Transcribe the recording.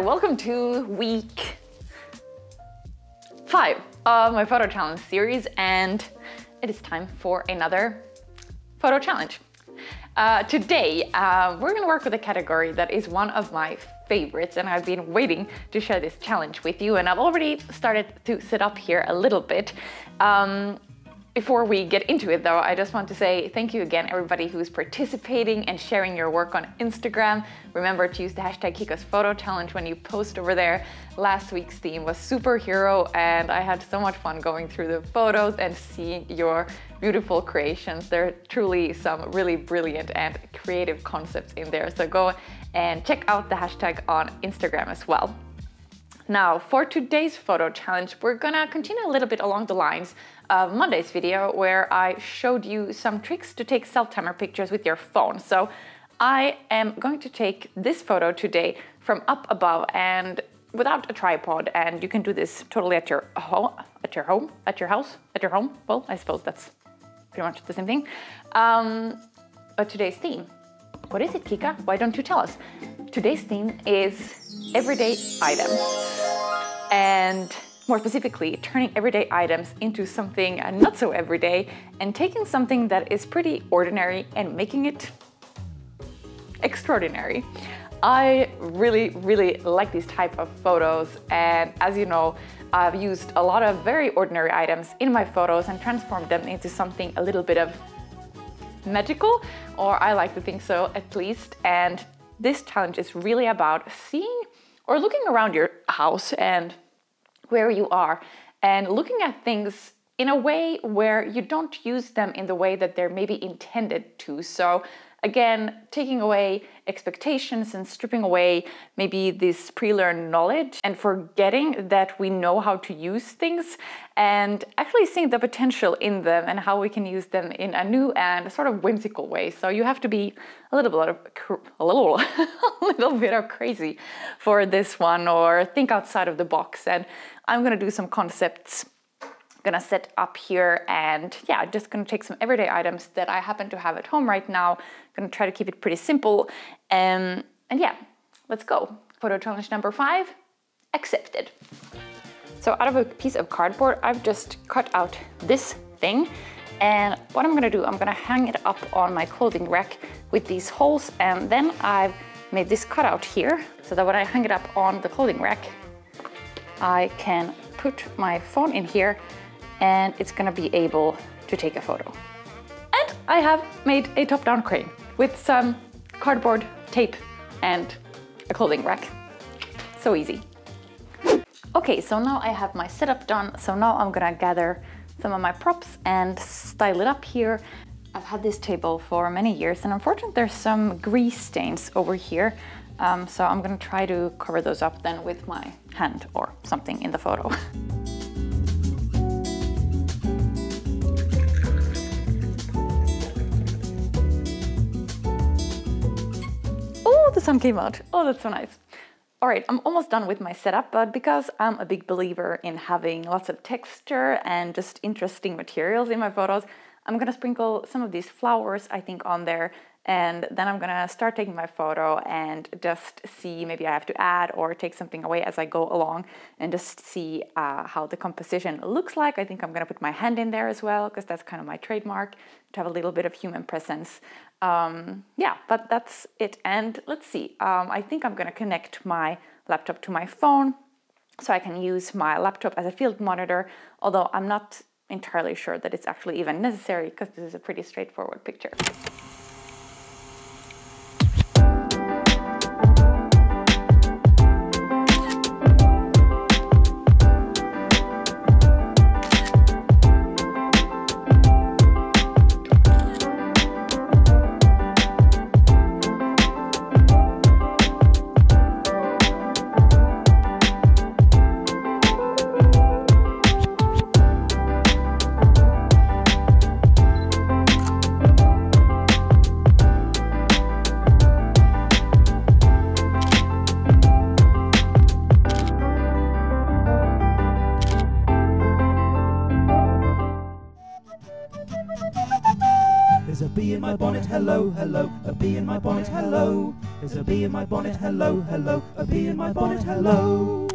welcome to week five of my photo challenge series and it is time for another photo challenge. Uh, today, uh, we're gonna work with a category that is one of my favorites and I've been waiting to share this challenge with you and I've already started to set up here a little bit. Um, before we get into it though, I just want to say thank you again everybody who's participating and sharing your work on Instagram. Remember to use the hashtag Kika's Photo Challenge when you post over there. Last week's theme was superhero and I had so much fun going through the photos and seeing your beautiful creations. There are truly some really brilliant and creative concepts in there. So go and check out the hashtag on Instagram as well. Now, for today's photo challenge, we're gonna continue a little bit along the lines of Monday's video where I showed you some tricks to take self-timer pictures with your phone. So I am going to take this photo today from up above and without a tripod and you can do this totally at your home, at your home, at your house, at your home. Well, I suppose that's pretty much the same thing. Um, but today's theme, what is it, Kika? Why don't you tell us? Today's theme is everyday items. And more specifically, turning everyday items into something not so everyday and taking something that is pretty ordinary and making it extraordinary. I really, really like these type of photos and as you know, I've used a lot of very ordinary items in my photos and transformed them into something a little bit of magical, or I like to think so at least. And this challenge is really about seeing or looking around your house and where you are and looking at things in a way where you don't use them in the way that they're maybe intended to. So Again, taking away expectations and stripping away maybe this pre-learned knowledge and forgetting that we know how to use things and actually seeing the potential in them and how we can use them in a new and sort of whimsical way. So you have to be a little bit of a little a little bit of crazy for this one or think outside of the box and I'm to do some concepts gonna set up here and yeah, just gonna take some everyday items that I happen to have at home right now. Gonna try to keep it pretty simple. Um, and yeah, let's go. Photo challenge number five, accepted. So out of a piece of cardboard, I've just cut out this thing. And what I'm gonna do, I'm gonna hang it up on my clothing rack with these holes. And then I've made this cutout here so that when I hang it up on the clothing rack, I can put my phone in here and it's gonna be able to take a photo. And I have made a top-down crane with some cardboard, tape, and a clothing rack. So easy. Okay, so now I have my setup done. So now I'm gonna gather some of my props and style it up here. I've had this table for many years and unfortunately there's some grease stains over here. Um, so I'm gonna try to cover those up then with my hand or something in the photo. the sun came out. Oh, that's so nice. All right, I'm almost done with my setup, but because I'm a big believer in having lots of texture and just interesting materials in my photos, I'm gonna sprinkle some of these flowers, I think, on there and then I'm gonna start taking my photo and just see maybe I have to add or take something away as I go along and just see uh, how the composition looks like. I think I'm gonna put my hand in there as well because that's kind of my trademark to have a little bit of human presence. Um, yeah, but that's it. And let's see, um, I think I'm gonna connect my laptop to my phone so I can use my laptop as a field monitor, although I'm not entirely sure that it's actually even necessary because this is a pretty straightforward picture. My bonnet, hello, hello. A bee in my bonnet, hello. There's a bee in my bonnet, hello, hello. A bee in my bonnet, hello.